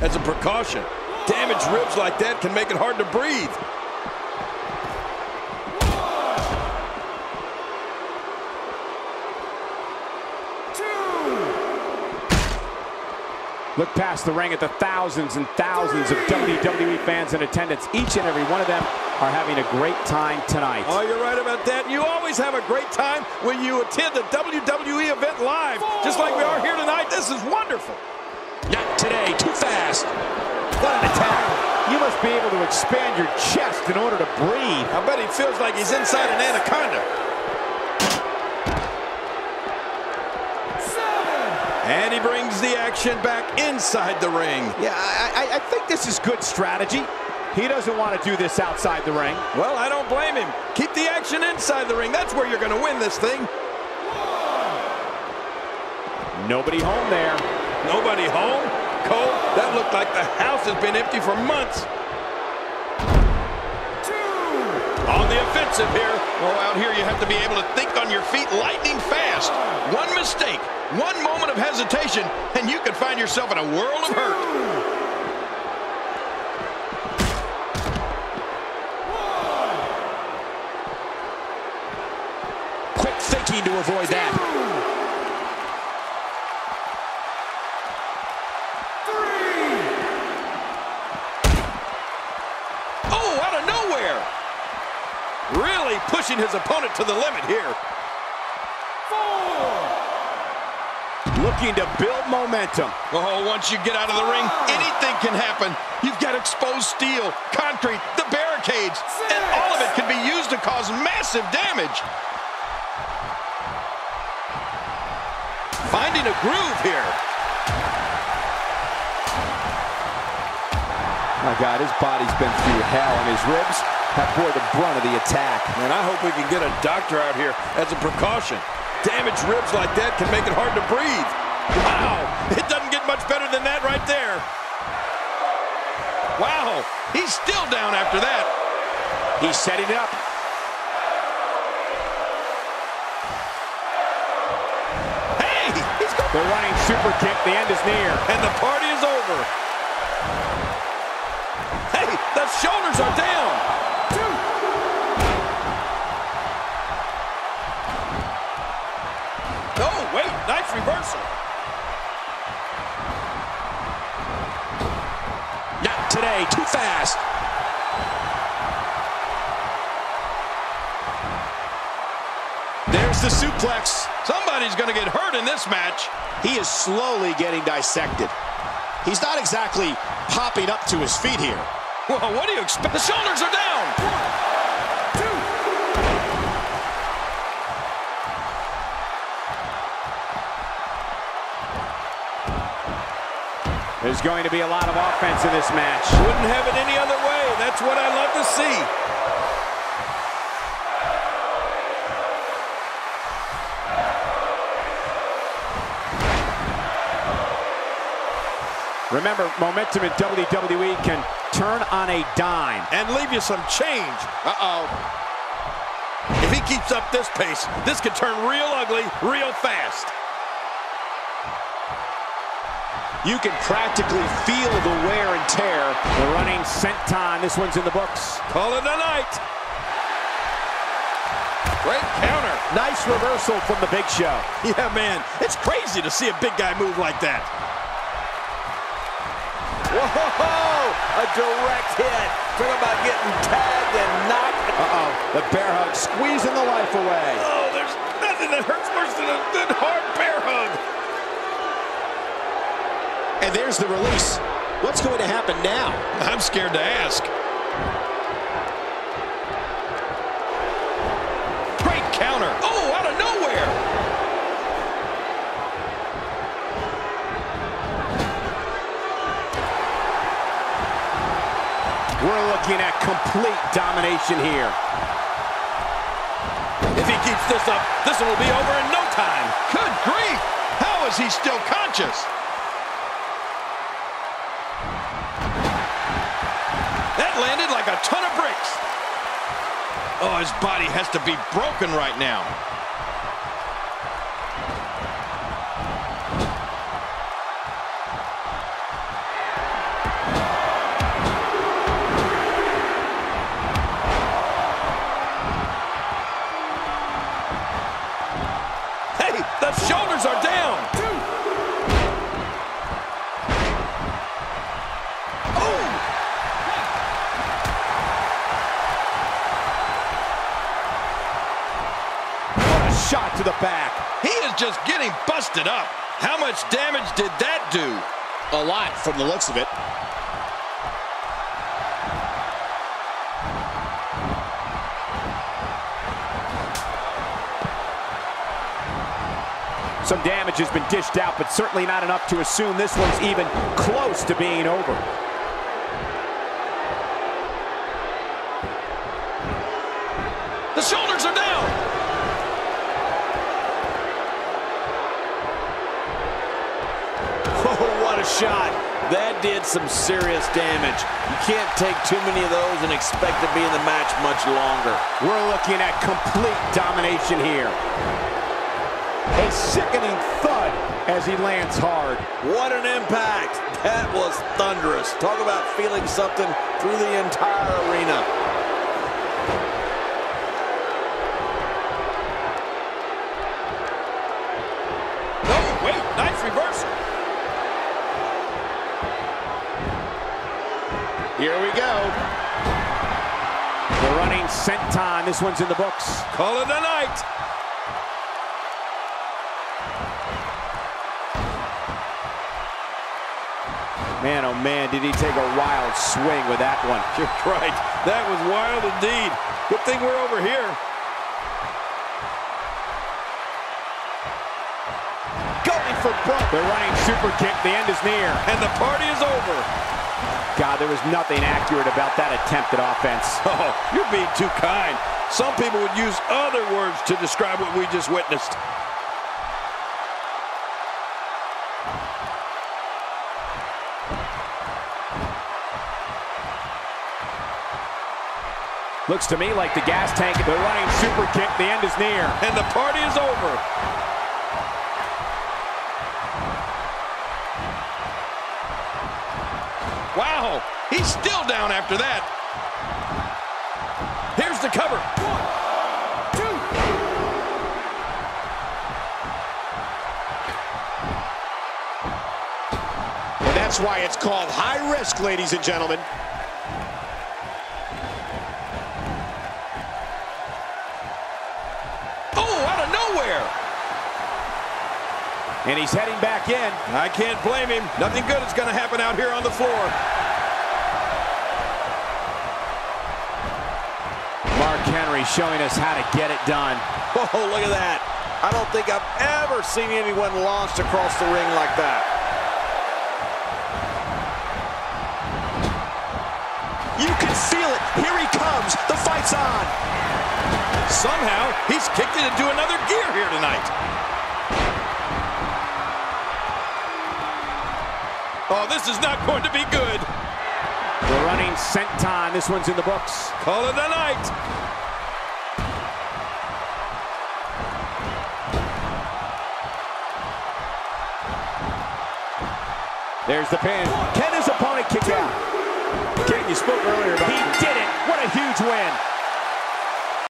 as a precaution. Damaged ribs like that can make it hard to breathe. Look past the ring at the thousands and thousands of WWE fans in attendance. Each and every one of them are having a great time tonight. Oh, you're right about that. You always have a great time when you attend a WWE event live, just like we are here tonight. This is wonderful. Not today, too fast. What an attack. You must be able to expand your chest in order to breathe. I bet he feels like he's inside an anaconda. And he brings the action back inside the ring. Yeah, I, I, I think this is good strategy. He doesn't want to do this outside the ring. Well, I don't blame him. Keep the action inside the ring. That's where you're going to win this thing. Nobody home there. Nobody home? Cole, that looked like the house has been empty for months. On the offensive here. Oh, out here you have to be able to think on your feet lightning fast. One mistake, one moment of hesitation, and you could find yourself in a world of hurt. Quick thinking to avoid that. Pushing his opponent to the limit here. Looking to build momentum. Oh, once you get out of the ring, anything can happen. You've got exposed steel, concrete, the barricades, and all of it can be used to cause massive damage. Finding a groove here. My God, his body's been through hell, and his ribs have bore the brunt of the attack. And I hope we can get a doctor out here as a precaution. Damaged ribs like that can make it hard to breathe. Wow, it doesn't get much better than that right there. Wow, he's still down after that. He's setting it up. Hey, he's got The running super kick, the end is near. and the party is over. Hey, the shoulders are down. Reversal. Not today, too fast. There's the suplex. Somebody's going to get hurt in this match. He is slowly getting dissected. He's not exactly popping up to his feet here. Well, what do you expect? The shoulders are down. There's going to be a lot of offense in this match. Wouldn't have it any other way. That's what I love to see. Remember, momentum in WWE can turn on a dime. And leave you some change. Uh-oh. If he keeps up this pace, this could turn real ugly real fast. You can practically feel the wear and tear. The running senton. This one's in the books. Call it a night. Great counter. Nice reversal from the Big Show. Yeah, man. It's crazy to see a big guy move like that. Whoa! A direct hit. Talk about getting tagged and knocked. Uh-oh. The bear hug squeezing the life away. Oh, there's nothing that hurts worse than a good hard bear hug. And there's the release. What's going to happen now? I'm scared to ask. Great counter. Oh, out of nowhere. We're looking at complete domination here. If he keeps this up, this one will be over in no time. Good grief. How is he still conscious? Oh, his body has to be broken right now. Shot to the back. He is just getting busted up. How much damage did that do? A lot from the looks of it. Some damage has been dished out, but certainly not enough to assume this one's even close to being over. The shoulders shot. That did some serious damage. You can't take too many of those and expect to be in the match much longer. We're looking at complete domination here. A sickening thud as he lands hard. What an impact. That was thunderous. Talk about feeling something through the entire arena. Running senton. This one's in the books. Call it a night. Man, oh man, did he take a wild swing with that one. You're right. That was wild indeed. Good thing we're over here. Going for broke. The running super kick. The end is near. And the party is over. God, there was nothing accurate about that attempted offense. Oh, you're being too kind. Some people would use other words to describe what we just witnessed. Looks to me like the gas tank, the running super kick, the end is near. And the party is over. Wow, he's still down after that. Here's the cover. One, two. And that's why it's called high risk, ladies and gentlemen. And he's heading back in. I can't blame him. Nothing good is going to happen out here on the floor. Mark Henry showing us how to get it done. Oh, look at that. I don't think I've ever seen anyone launched across the ring like that. You can feel it. Here he comes. The fight's on. Somehow, he's kicked it into another gear here tonight. Oh, this is not going to be good. The running senton. This one's in the books. Call it a night. There's the pin. Can his opponent kick out? Ken, you spoke earlier about... He did it. What a huge win.